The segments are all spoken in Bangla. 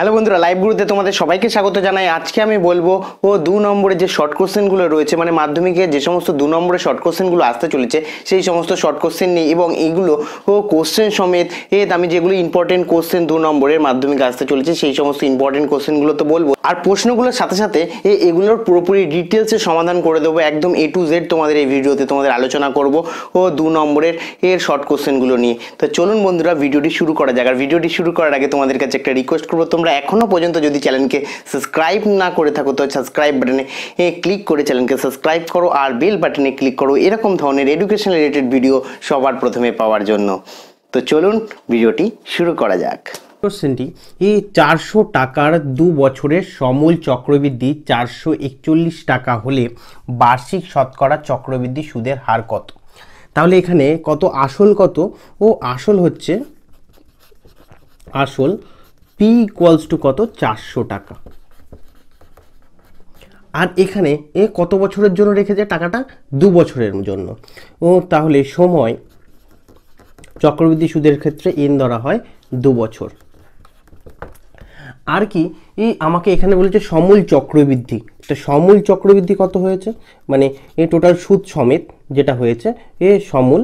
হ্যালো বন্ধুরা লাইভ গুরুতে তোমাদের সবাইকে স্বাগত জানাই। আজকে আমি বলব, ও দু নম্বরে যে শর্ট কোশ্চেনগুলো রয়েছে মানে মাধ্যমিকে যে সমস্ত দু নম্বরে শর্ট কোশ্চেনগুলো আসতে চলেছে, সেই সমস্ত শর্ট কোশ্চেন নিয়ে এবং এইগুলো ও কোশ্চেন সমেত, এ আমি যেগুলো ইম্পর্টেন্ট কোশ্চেন দু নম্বরের মাধ্যমিকে আসতে চলেছে, সেই সমস্ত ইম্পর্টেন্ট কোশ্চেনগুলো তো বলব। আর প্রশ্নগুলোর সাথে সাথে, এ এগুলোর পুরোপুরি ডিটেলসে সমাধান করে দেবো, একদম এ টু জেড তোমাদের এই ভিডিওতে তোমাদের আলোচনা করব, ও দু নম্বরের, এর শর্ট কোশ্চেনগুলো নিয়ে। তো চলুন বন্ধুরা, ভিডিওটি শুরু করা যাক। আর ভিডিওটি শুরু করার আগে তোমাদের কাছে একটা রিকোয়েস্ট করব, তোমরা এখনও পর্যন্ত যদি চ্যানেলকে সাবস্ক্রাইব না করে থাকো, তো সাবস্ক্রাইব বাটনে ক্লিক করে চ্যানেলকে সাবস্ক্রাইব করো আর বেল বাটনে ক্লিক করো। এরকম ধরনের এডুকেশন রিলেটেড ভিডিও সবার প্রথমে পাওয়ার জন্য। তো চলুন ভিডিওটি শুরু করা যাক। কোশ্চেনটি এই চারশো টাকার দু বছরের সমূল চক্রবৃদ্ধি চারশো একচল্লিশ টাকা হলে বার্ষিক শতকরা চক্রবৃদ্ধি সুদের হার কত? তাহলে এখানে কত আসল কত? ও আসল হচ্ছে, আসল পি ইকুয়ালস টু কত? চারশো টাকা। আর এখানে এ কত বছরের জন্য রেখেছে টাকাটা? দু বছরের জন্য। ও, তাহলে সময় চক্রবৃদ্ধি সুদের ক্ষেত্রে এন ধরা হয় দু বছর। আর কি আমাকে এখানে বলেছে সমূল চক্রবৃদ্ধি। তো সমূল চক্রবৃদ্ধি কত হয়েছে? মানে এ টোটাল সুদ সমেত যেটা হয়েছে, এ সমূল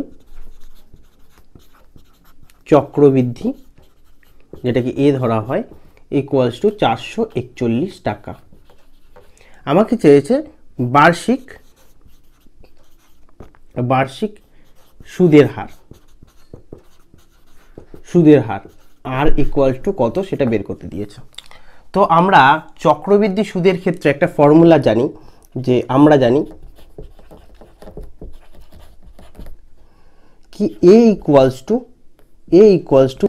চক্রবৃদ্ধি যেটাকে এ ধরা হয় ইকুয়ালস টু চারশো একচল্লিশ টাকা। আমাকে চেয়েছে বার্ষিক বার্ষিক সুদের হার। সুদের হার আর ইকুয়াল টু কত সেটা বের করতে দিয়েছে। তো আমরা চক্রবৃদ্ধি সুদের ক্ষেত্রে একটা ফর্মুলা জানি, যে আমরা জানি কি A equals to A equals to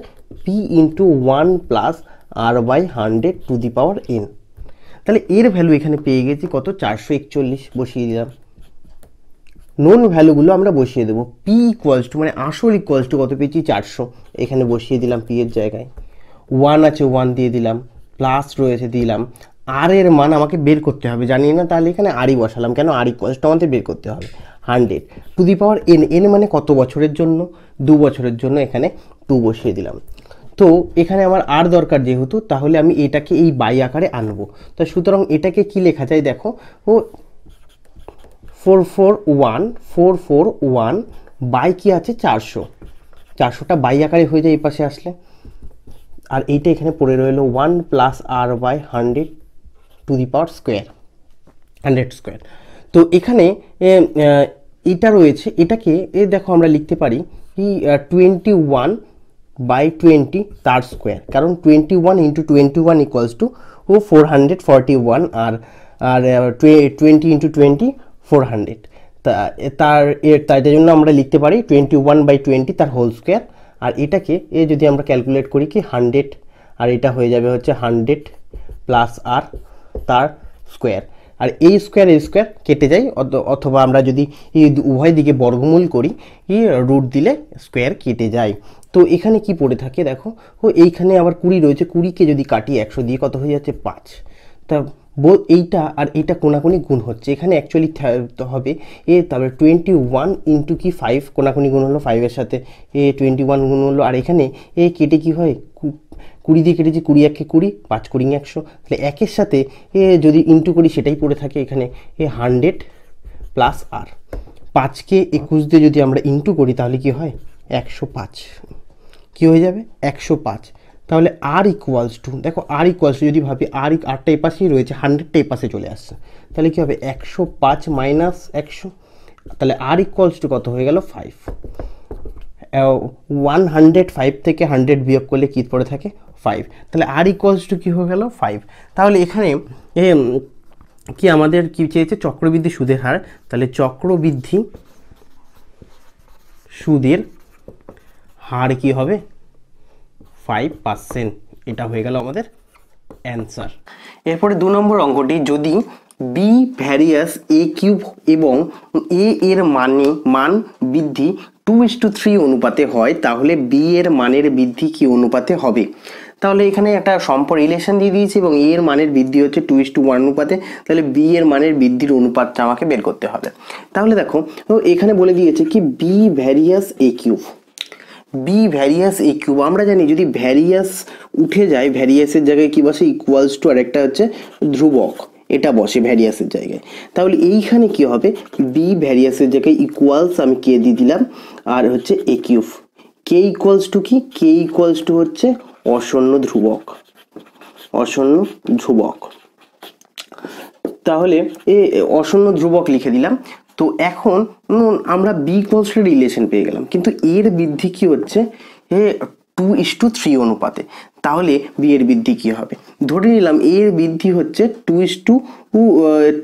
P into one plus R by hundred to the power N তাহলে এর ভ্যালু এখানে পেয়ে গেছি কত? চারশো একচল্লিশ বসিয়ে দিলাম। নোন ভ্যালুগুলো আমরা বসিয়ে দেবো। পি ইকুয়ালস টু মানে আসল ইকুয়ালস টু কত পেয়েছি? চারশো। এখানে বসিয়ে দিলাম পি এর জায়গায়। ওয়ান আছে ওয়ান দিয়ে দিলাম। প্লাস রয়েছে, দিলাম। আর এর মান আমাকে বের করতে হবে। জানি না তাহলে এখানে আরই বসালাম। কেন? আর ইকুয়ালস টু আমাদের বের করতে হবে। Hundred to the power N N মানে কত বছরের জন্য? দু বছরের জন্য এখানে টু বসিয়ে দিলাম। তো এখানে আমার আর দরকার যেহেতু, তাহলে আমি এটাকে এই বাই আকারে আনব। তো সুতরাং এটাকে কি লেখা যায় দেখো? ও four four one four four one by কি আছে? চারশো। চারশোটা বাই আকারে হয়ে যায় এই পাশে আসলে। আর এইটা এখানে পড়ে রইল one plus R by hundred to the power square hundred square তো এখানে এটা রয়েছে। এটাকে, এ দেখো আমরা লিখতে পারি টোয়েন্টি ওয়ান বাই টোয়েন্টি তার স্কোয়ার কারণ twenty one into twenty one equals to oh four hundred forty one R R twenty into twenty four hundred তা তার তাই জন্য আমরা লিখতে পারি টোয়েন্টি ওয়ান বাই টোয়েন্টি তার হোল স্কোয়ার আর এটাকে, এ যদি আমরা ক্যালকুলেট করি কি হান্ড্রেড আর এটা হয়ে যাবে হচ্ছে হান্ড্রেড প্লাস আর তার স্কোয়ার আর এই স্কোয়ার এই স্কোয়ার কেটে যায় অথবা আমরা যদি উভয় দিকে বর্গমূল করি রুট দিলে স্কোয়ার কেটে যায়। তো এখানে কি পড়ে থাকে দেখো? ও এইখানে আবার কুড়ি রয়েছে। কুড়িকে যদি কাটি একশো দিয়ে কত হয়ে যাচ্ছে? পাঁচ। তা এইটা আর এইটা কোনাকুনি গুণ হচ্ছে। এখানে অ্যাকচুয়ালি হবে এ, তারপরে টোয়েন্টি ওয়ান ইন্টু কি? ফাইভ কোনাকুনি গুণ হলো ফাইভের সাথে। এ টোয়েন্টি ওয়ান গুণ হলো। আর এখানে এ, কেটে কি হয়? কুড়ি দিয়ে কেটেছি, কুড়ি একে কুড়ি, পাঁচ কুড়ি একশো। তাহলে একের সাথে এ, যদি ইন্টু করি, সেটাই পড়ে থাকে এখানে। এ হান্ড্রেড প্লাস আর পাঁচকে একুশ দিয়ে যদি আমরা ইন্টু করি, তাহলে কি হয়? একশো পাঁচ। কী হয়ে যাবে? একশো পাঁচ। তাহলে আর ইকুয়ালস টু দেখো আর ইকুয়ালস টু যদি ভাবি আর আটটা এই পাশেই রয়েছে হান্ড্রেডটা এই পাশে চলে আসছে। তাহলে কী হবে? একশো পাঁচ মাইনাস একশো। তাহলে আর ইকুয়ালস টু কত হয়ে গেল? ফাইভ ওয়ান হান্ড্রেড ফাইভ থেকে হান্ড্রেড বিয়োগ করলে কী পড়ে থাকে? ফাইভ তাহলে আর ইকুয়ালস টু কী হয়ে গেল? ফাইভ তাহলে এখানে কি আমাদের কি চেয়েছে? চক্রবৃদ্ধি সুদের হার। তাহলে চক্রবৃদ্ধি সুদের হার কি হবে? ফাইভ পার্সেন্ট এটা হয়ে গেল আমাদের অ্যান্সার এরপরে দু নম্বর অঙ্কটি, যদি বি ভ্যারিয়াস এ কিউব এবং এ এর মানে মান বৃদ্ধি টু ইস টু থ্রি অনুপাতে হয়, তাহলে বি এর মানের বৃদ্ধি কি অনুপাতে হবে? তাহলে এখানে একটা সম্প রিলেশন দিয়ে দিয়েছি এবং এ এর মানের বৃদ্ধি হচ্ছে টু ইস টু ওয়ান অনুপাতে, তাহলে বি এর মানের বৃদ্ধির অনুপাতটা আমাকে বের করতে হবে। তাহলে দেখো এখানে বলে দিয়েছে কি B varies A cube B varies A cube আমরা জানি যদি ভ্যারিয়াস উঠে যায় ভ্যারিয়াসের জায়গায় কি বসে? ইকুয়ালস টু আর একটা হচ্ছে ধ্রুবক। এটা বসে ভ্যারিয়াসের জায়গায়। তাহলে এইখানে কি হবে? বি ভ্যারিয়াসের জায়গায় ইকুয়ালস আমি কে দিয়ে দিলাম? আর হচ্ছে A cube K equals to কি? কে ইকুয়ালস টু হচ্ছে অশূন্য ধ্রুবক। অশূন্য ধ্রুবক। তাহলে এ অশূন্য ধ্রুবক লিখে দিলাম। তো এখন আমরা বি কলসের রিলেশন পেয়ে গেলাম, কিন্তু এর বৃদ্ধি কি হচ্ছে? A two is to three অনুপাতে। তাহলে বি এর বৃদ্ধি কী হবে? ধরে নিলাম এর বৃদ্ধি হচ্ছে টু ইস টু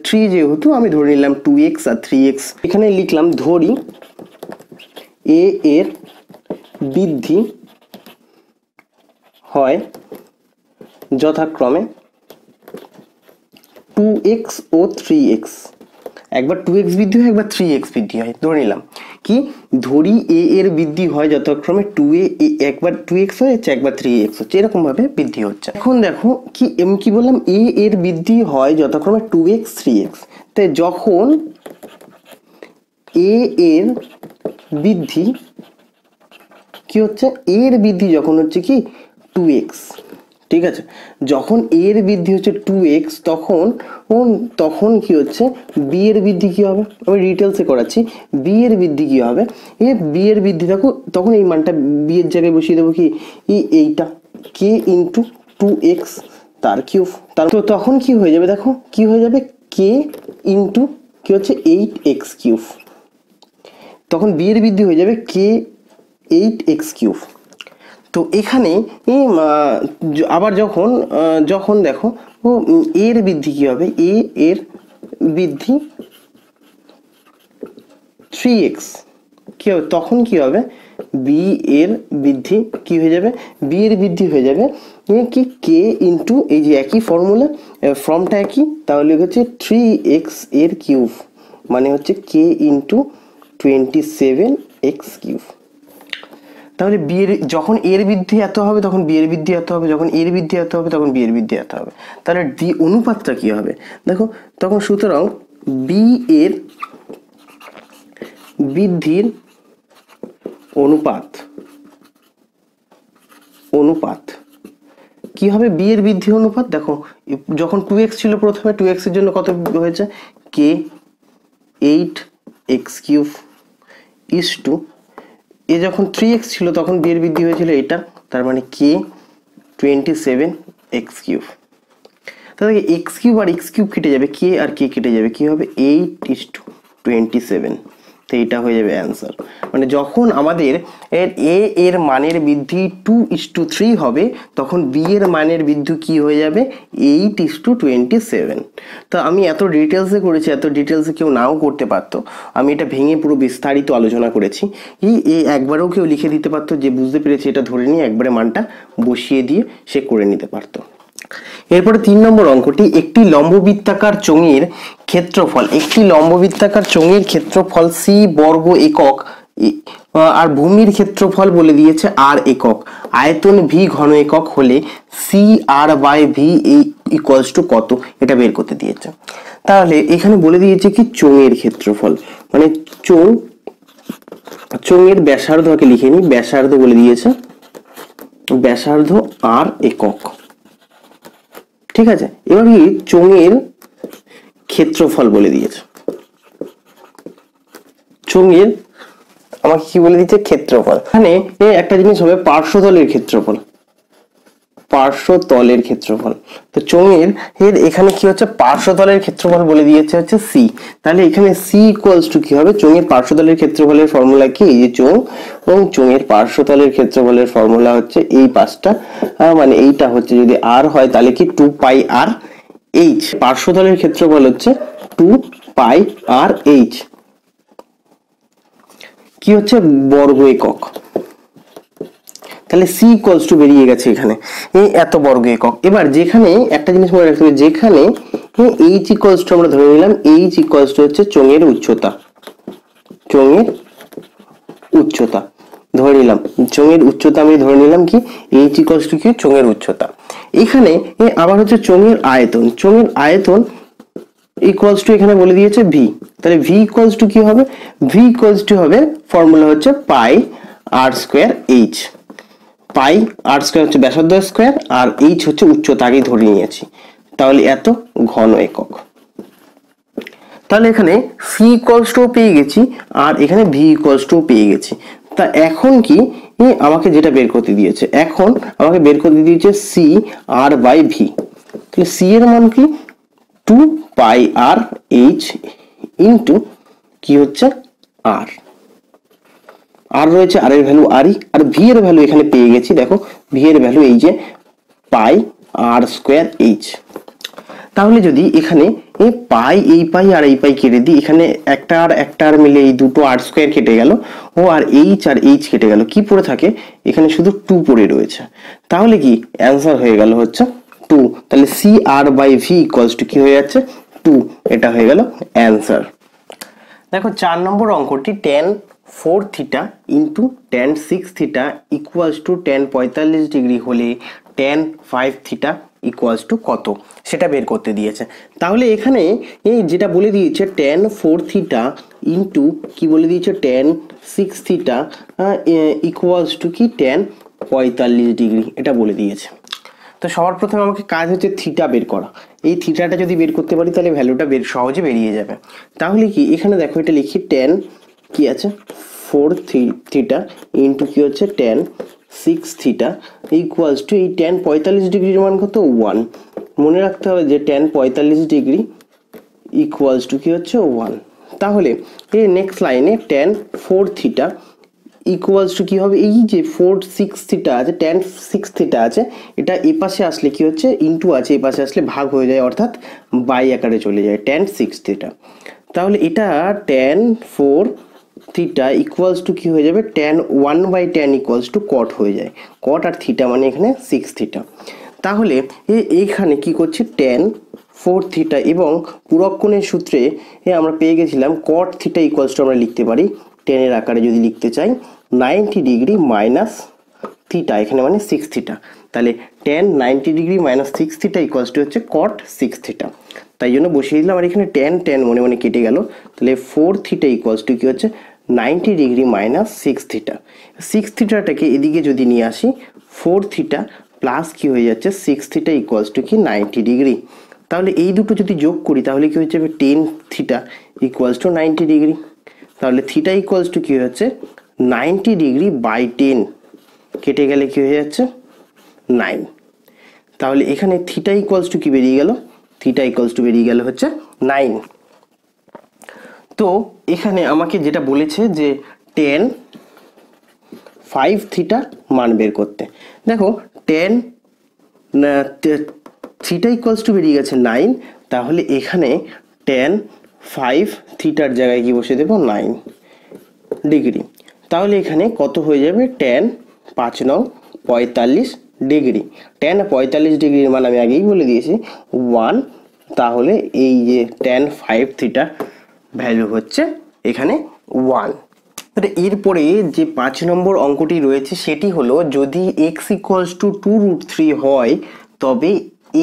থ্রি যেহেতু আমি ধরে নিলাম টু এক্স আর থ্রি এক্স এখানে লিখলাম ধরি এ এর বৃদ্ধি হয় যথাক্রমে টু এক্স ও থ্রি এক্স একবার টু এক্স বৃদ্ধি হয়, একবার থ্রি এক্স বৃদ্ধি হয়। ধরে নিলাম কি? ধরি এ এর বৃদ্ধি হয় যথাক্রমে টু এ একবার টু এক্স হয়ে যাচ্ছে একবার থ্রি এক্স হচ্ছে। এরকমভাবে বৃদ্ধি হচ্ছে। এখন দেখো কি, আমি কি বললাম? এ এর বৃদ্ধি হয় যথাক্রমে টু এক্স থ্রি এক্স তাই যখন এ এর বৃদ্ধি কি হচ্ছে? এর বৃদ্ধি যখন হচ্ছে কি? টু এক্স ঠিক আছে? যখন এর বৃদ্ধি হচ্ছে টু এক্স তখন তখন কি হচ্ছে? বি এর বৃদ্ধি কি হবে? আমি ডিটেলসে করাচ্ছি। বি এর বৃদ্ধি কি হবে? এ বি এর বৃদ্ধি, দেখো, তখন এই মানটা বি এর জায়গায় বসিয়ে দেবো কি? এই এইটা কে ইন্টু টু এক্স তার কিউব, তার, তো তখন কি হয়ে যাবে দেখো? কি হয়ে যাবে? কে ইন্টু কি হচ্ছে? Eight X cube. তখন বি এর বৃদ্ধি হয়ে যাবে কে এইট এক্স কিউব। তো এখানে আবার যখন যখন দেখো এর বৃদ্ধি কি হবে? এ এর বৃদ্ধি থ্রি এক্স কি হবে? তখন কি হবে? বি এর বৃদ্ধি কি হয়ে যাবে? বি এর বৃদ্ধি হয়ে যাবে কি কে ইন্টু এই যে একই ফর্মুলা ফর্মটা একই, তাহলে হচ্ছে থ্রি এক্সের কিউব মানে হচ্ছে K into twenty seven X cube তাহলে বিয়ের, যখন এর বৃদ্ধি এত হবে, তখন বিয়ের বৃদ্ধি এত হবে, যখন এর বৃদ্ধি এত হবে, তখন বিয়ের বৃদ্ধি এত হবে। তাহলে ডি অনুপাতটা কি হবে? দেখো, তখন সুতরাং বি এর বৃদ্ধির অনুপাত অনুপাত। কি হবে বি এর বৃদ্ধি অনুপাত? দেখো, যখন টু এক্স ছিল প্রথমে টু এক্সের জন্য কত হয়েছে? K eight X cube is to A যখন থ্রি এক্স ছিল, তখন বি এর বৃদ্ধি হয়েছিল এটা, তার মানে k twenty seven x cube তাহলে এক্স কিউব আর এক্স কিউব কেটে যাবে কে আর কে কেটে যাবে, কী হবে? Eight is to twenty seven তো এইটা হয়ে যাবে অ্যান্সার মানে যখন আমাদের এর এ এর মানের বৃদ্ধি টু ইস টু থ্রি হবে, তখন বি এর মানের বৃদ্ধি কি হয়ে যাবে? Eight is to twenty seven তো আমি এত ডিটেলসে করেছি, এত ডিটেলসে কেউ নাও করতে পারতো। আমি এটা ভেঙে পুরো বিস্তারিত আলোচনা করেছি। এই এ একবারেও কেউ লিখে দিতে পারতো যে বুঝতে পেরেছি, এটা ধরে নিয়ে একবারে মানটা বসিয়ে দিয়ে সে করে নিতে পারতো। এরপরে তিন নম্বর অঙ্কটি, একটি লম্ববৃত্তাকার চোঙের ক্ষেত্রফল। একটি লম্ববৃত্তাকার চোঙের ক্ষেত্রফল সি বর্গ একক আর ভূমির ক্ষেত্রফল বলে দিয়েছে আর একক। আয়তন ভি ঘন একক হলে c r by v equals to কত? এটা বের করতে দিয়েছে। তাহলে এখানে বলে দিয়েছে কি? চোঙের ক্ষেত্রফল। মানে চোঙ, চোঙের ব্যাসার্ধকে লিখে নি ব্যাসার্ধ বলে দিয়েছে, ব্যাসার্ধ আর একক। ঠিক আছে? এবার কি চোঙের ক্ষেত্রফল বলে দিয়েছে। চোঙের, আমাকে কি বলে দিচ্ছে? ক্ষেত্রফল। এখানে একটা জিনিস হবে, পার্শ্বতলের ক্ষেত্রফল। পার্শ্বতলের ক্ষেত্রফল। তো চোঙের এর এখানে কি হচ্ছে? পার্শ্বতলের ক্ষেত্রফল বলে দিয়েছে হচ্ছে সি তাহলে এখানে সি ইকুয়ালস টু কি হবে? চোঙের পার্শ্বতলের ক্ষেত্রফলের ফর্মুলা কি? এই যে চোঙ, এবং চোঙের পার্শ্বতলের ক্ষেত্রফলের ফর্মুলা হচ্ছে এই পাঁচটা। মানে এইটা হচ্ছে যদি আর হয়, তাহলে কি টু পাই আর এইচ পার্শ্বতলের ক্ষেত্রফল হচ্ছে টু পাই আর এইচ কি হচ্ছে? বর্গ একক। তাহলে সি ইকুয়ালস টু বেরিয়ে গেছে এখানে। এই এত বর্গ একক। এবার যেখানে একটা জিনিস মনে রাখতে হবে, যেখানে এইচ ইকুয়ালস টু আমরা ধরে নিলাম এইচ ইকুয়ালস টু হচ্ছে চোঙের উচ্চতা। চোঙের উচ্চতা। ধরে নিলাম, চোঙের উচ্চতা আমি ধরে নিলাম কি? এইচ ইকুয়ালস টু কি? চোঙের উচ্চতা। এখানে আবার হচ্ছে চোঙের আয়তন। চোঙের আয়তন ইকুয়ালস টু এখানে বলে দিয়েছে ভি তাহলে ভি ইকুয়ালস টু কি হবে? ভি ইকুয়ালস টু হবে ফর্মুলা হচ্ছে pi r square h pi r square হচ্ছে ব্যাসার্ধ স্কোয়ার আর এইচ হচ্ছে উচ্চতা আগেই ধরে নিয়েছি। তাহলে এত ঘন একক। তাহলে এখানে সি ইকলস টু পেয়ে গেছি আর এখানে ভি ইকলস টু পেয়ে গেছি। তা এখন কি? আমাকে যেটা বের করতে দিয়েছে, এখন আমাকে বের করতে দিয়েছে সি আর বাই ভি তাহলে সি এর মান কি? Two pi r h into কি হচ্ছে? আর আর রয়েছে আর এর ভ্যালু আরই আর ভি এর ভ্যালু এখানে পেয়ে গেছি, দেখো ভি এর ভ্যালু এই যে পাই আর স্কোয়ার এইচ তাহলে যদি এখানে এই পাই এই পাই আর এই পাই কেটে দিই, এখানে একটা আর একটা আর মিলে এই দুটো আর স্কোয়ার কেটে গেল, ও আর এইচ আর এইচ কেটে গেল, কি পড়ে থাকে? এখানে শুধু টু পড়ে রয়েছে। তাহলে কি? অ্যান্সার হয়ে গেল হচ্ছে টু তাহলে c r by v equals to কি হয়ে যাচ্ছে? টু এটা হয়ে গেল অ্যান্সার দেখো, চার নম্বর অঙ্কটি tan four theta into tan six theta equals to tan পঁয়তাল্লিশ ডিগ্রি হলে tan five theta equals to কত? সেটা বের করতে দিয়েছে। তাহলে এখানে এই যেটা বলে দিয়েছে টেন ফোর থিটা ইন্টু কি বলে দিয়েছে? Tan six theta equals to কি? টেন পঁয়তাল্লিশ ডিগ্রি। এটা বলে দিয়েছে। তো সবার প্রথমে আমাকে কাজ হচ্ছে থিটা বের করা। এই থিটাটা যদি বের করতে পারি তাহলে ভ্যালুটা বের সহজে বেরিয়ে যাবে। তাহলে কি? এখানে দেখো এটা লিখি টেন কি আছে? ফোর থিটা ইন্টু কী হচ্ছে? Tan six theta equals to এই টেন পঁয়তাল্লিশ ডিগ্রির মান কত? ওয়ান মনে রাখতে হবে যে টেন পঁয়তাল্লিশ ডিগ্রি ইকুয়ালস টু কী হচ্ছে? ওয়ান তাহলে এই নেক্সট লাইনে tan four theta equals to কী হবে? এই যে ফোর সিক্স থিটা আছে টেন সিক্স থিটা আছে, এটা এ পাশে আসলে কি হচ্ছে? ইন্টু আছে, এ পাশে আসলে ভাগ হয়ে যায়, অর্থাৎ বাই আকারে চলে যায় টেন সিক্স থিটা তাহলে এটা tan four theta equals to কি হয়ে যাবে? Tan one by tan equals to cot হয়ে যায়। কট আর থিটা মানে এখানে সিক্স থিটা তাহলে এইখানে কি করছে? টেন ফোর থিটা এবং পুরক্ষণের সূত্রে এ আমরা পেয়ে গেছিলাম কট থিটা ইকুয়ালস টু আমরা লিখতে পারি। টেনের আকারে যদি লিখতে চাই নাইনটি ডিগ্রি মাইনাস থিটা এখানে মানে সিক্স থিটা তাহলে tan ninety degree minus six theta equals to হচ্ছে কট সিক্স থিটা তাই জন্য বসিয়ে দিলাম, আর এখানে টেন টেন মনে মনে কেটে গেল। তাহলে ফোর থিটা ইকুয়ালস টু কি হচ্ছে? Ninety degree minus six theta. Six থিটাটাকে এদিকে যদি নিয়ে আসি, ফোর থিটা প্লাস কি হয়ে যাচ্ছে? সিক্স থিটা ইকুয়ালস টু কি? Ninety degree. তাহলে এই দুটো যদি যোগ করি, তাহলে কি যাবে? Tan theta equals to ninety degree. তাহলে থিটা ইকুয়ালস টু কি হচ্ছে নাইনটি ডিগ্রি বাই টেন। কেটে গেলে কি হয়ে যাচ্ছে? নাইন। তাহলে এখানে থিটা ইকুয়ালস টু কি বেরিয়ে গেল? থিটা ইকুয়ালস টু বেরিয়ে গেল হচ্ছে নাইন। তো এখানে আমাকে যেটা বলেছে যে টেন ফাইভ থিটা মান বের করতে। দেখো টেন থিটা ইকুয়ালস টু বেরিয়ে গেছে নাইন তাহলে এখানে টেন ফাইভ থিটার জায়গায় কি বসে দেবো? নাইন ডিগ্রি তাহলে এখানে কত হয়ে যাবে? টেন পাঁচ নং পঁয়তাল্লিশ ডিগ্রি টেন পঁয়তাল্লিশ ডিগ্রির মান আমি আগেই বলে দিয়েছি। ওয়ান তাহলে এই যে টেন ফাইভ থিটা ভ্যালু হচ্ছে এখানে ওয়ান তাহলে এরপরে যে পাঁচ নম্বর অঙ্কটি রয়েছে, সেটি হলো যদি x equals to two root three হয়, তবে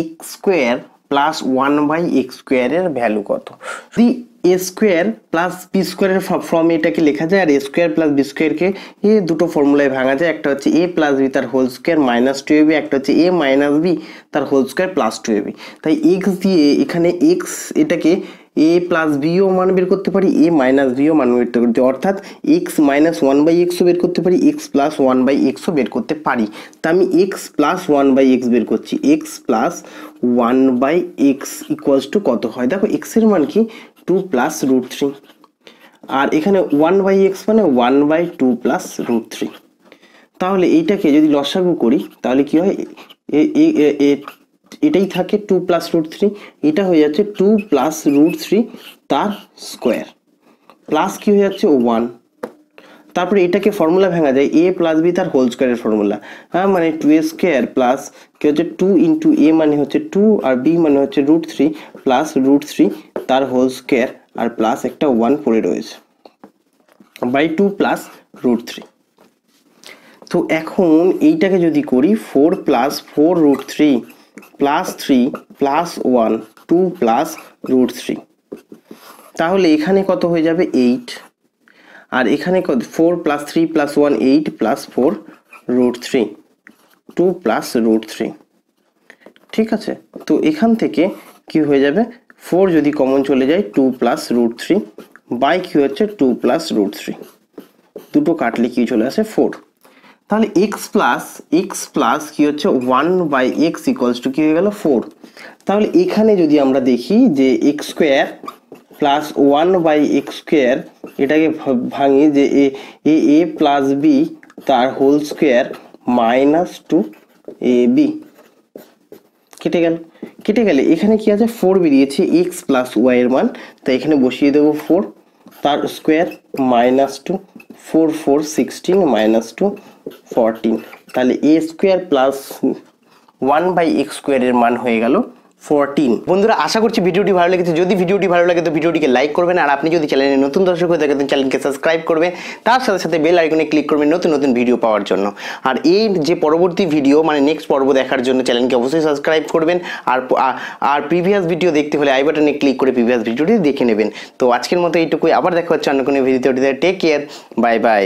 x square plus one by x স্কোয়ারের ভ্যালু কত? যদি এ স্কোয়ার প্লাস বি স্কোয়ারের ফর্মে এটাকে লেখা যায়, আর এ স্কোয়ার প্লাস বি স্কোয়ারকে এ দুটো ফর্মুলায় ভাঙা যায়, একটা হচ্ছে এ প্লাস বি তার whole square minus two a b একটা হচ্ছে এ মাইনাস বি তার whole square plus two a b তাই এক্স দিয়ে এখানে এক্স এটাকে এ প্লাস বিও মান বের করতে পারি এ মাইনাস বিও মান বের করতে অর্থাৎ এক্স মাইনাস ওয়ান বাই এক্সও বের করতে পারি এক্স প্লাস ওয়ান বাই এক্সও বের করতে পারি। তা আমি x plus one by x বের করছি x plus one by x equals to কত হয়? দেখো এক্সের মান কি? টু প্লাস রুট থ্রি আর এখানে ওয়ান বাই এক্স মানে one by two plus root three তাহলে এইটাকে যদি লসাগু করি, তাহলে কি হয়? এটাই থাকে টু প্লাস রুট থ্রি এটা হয়ে যাচ্ছে টু প্লাস রুট থ্রি তার স্কোয়ার প্লাস কি হয়ে যাচ্ছে? ওয়ান তারপরে এটাকে ফর্মুলা ভাঙা যায় এ প্লাস বি তার হোল স্কোয়ারের ফর্মুলা হ্যাঁ মানে টু এ স্কোয়ার প্লাস কি হচ্ছে? টু ইন্টু এ মানে হচ্ছে টু আর বি মানে হচ্ছে root three plus root three তার হোল স্কোয়ার আর প্লাস একটা ওয়ান পড়ে রয়েছে by two plus root three তো এখন এইটাকে যদি করি four plus four root three plus three plus one two plus root three তাহলে এখানে কত হয়ে যাবে এইট আর এখানে কত four plus three plus one eight plus four root three two plus root three ঠিক আছে? তো এখান থেকে কি হয়ে যাবে? ফোর যদি কমন চলে যায় two plus root three by কি হচ্ছে? টু প্লাস রুট থ্রি দুটো কাটলে কি চলে আসে? ফোর তাহলে এক্স প্লাস এক্স প্লাস কি হচ্ছে one by x equals to কী হয়ে গেল ফোর তাহলে এখানে যদি আমরা দেখি যে x square plus one by x square এটাকে ভাঙি যে এ এ প্লাস বি তার whole square minus two a b কেটে গেল। কেটে গেলে এখানে কি আছে? ফোর বেরিয়েছে এক্স প্লাস ওয়াই এর মান। তাই এখানে বসিয়ে দেবো ফোর তার square minus two four four sixteen minus two fourteen তাহলে a square plus one by x স্কোয়ারের মান হয়ে গেল ফোরটিন। বন্ধুরা, আশা করছি ভিডিওটি ভালো লেগেছে। যদি ভিডিওটি ভালো লাগে, তো ভিডিওটিকে লাইক করবেন। আর আপনি যদি চ্যানেলে নতুন দর্শক হয়ে থাকেন চ্যানেলকে সাবস্ক্রাইব করবেন। তার সাথে সাথে বেল আইকনে ক্লিক করবেন, নতুন নতুন ভিডিও পাওয়ার জন্য। আর এই যে পরবর্তী ভিডিও মানে নেক্সট পর্ব দেখার জন্য চ্যানেলকে অবশ্যই সাবস্ক্রাইব করবেন। আর আর প্রিভিয়াস ভিডিও দেখতে হলে আই বাটনে ক্লিক করে প্রিভিয়াস ভিডিওটি দেখে নেবেন। তো আজকের মতো এইটুকুই। আবার দেখা হচ্ছে অন্য কোনো ভিডিওটিতে টেক কেয়ার বাই বাই